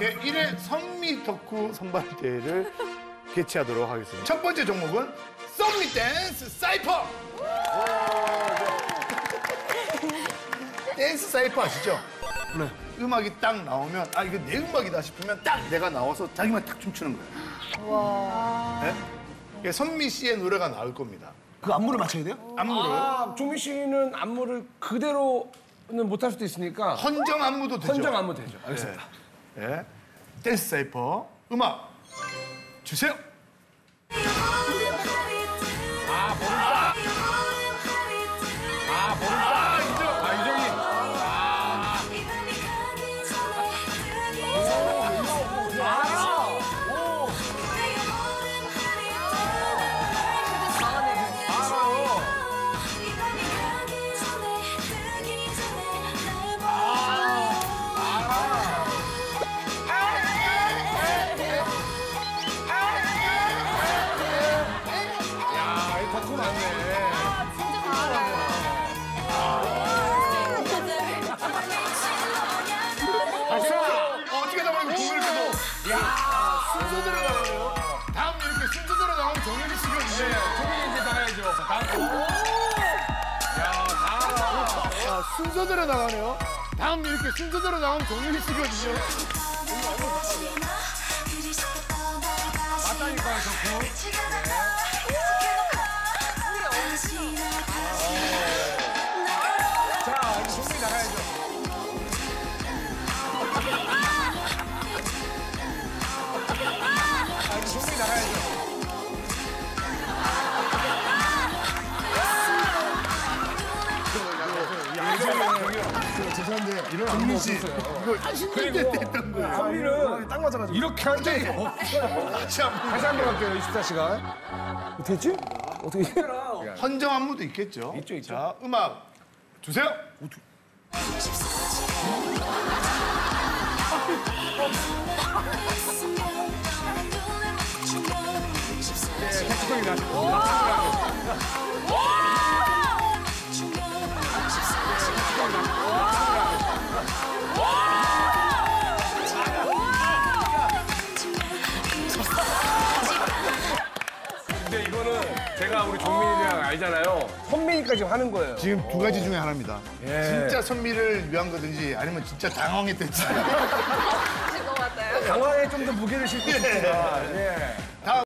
제1회 선미 덕후 선발대회를 개최하도록 하겠습니다. 첫 번째 종목은 선미 댄스 cypher! 댄스 사이퍼 아시죠? 네. 음악이 딱 나오면 아 이거 내 음악이다 싶으면 딱 내가 나와서 자기만 딱 춤추는 거예요. 와. 네? 이게 선미 씨의 노래가 나올 겁니다. 그 안무를 맞춰야 돼요? 안무를 아, 종민 씨는 안무를 그대로는 못할 수도 있으니까 헌정 안무도 되죠. 헌정 안무 되죠. 알겠습니다. 네. 댄스 사이퍼 음악 주세요. 아, 네, 종민이 이제 나가야죠. 다음. 야, 순서대로 나가네요. 다음 이렇게 순서대로 나가면 씨거든요. 맞다니까요, 죄송한데 정민 씨 이거 신년 때 했던 거예요. 종민은 딱 맞아가지고 이렇게 한 적이 없어요. 다시 한번 다시 한번 할게요, 24시간. 어떻게 했지? 어떻게 했지? 헌정 안무도 있겠죠. 있죠, 있죠. 자 음악 주세요. 근데 제가 우리 종민이랑 알잖아요. 선민이까지 하는 거예요. 지금 두 가지 중에 하나입니다. 예. 진짜 선미를 위한 거든지 아니면 진짜 당황했든지. 강화에 좀 더 무게를 실고 싶다. 예.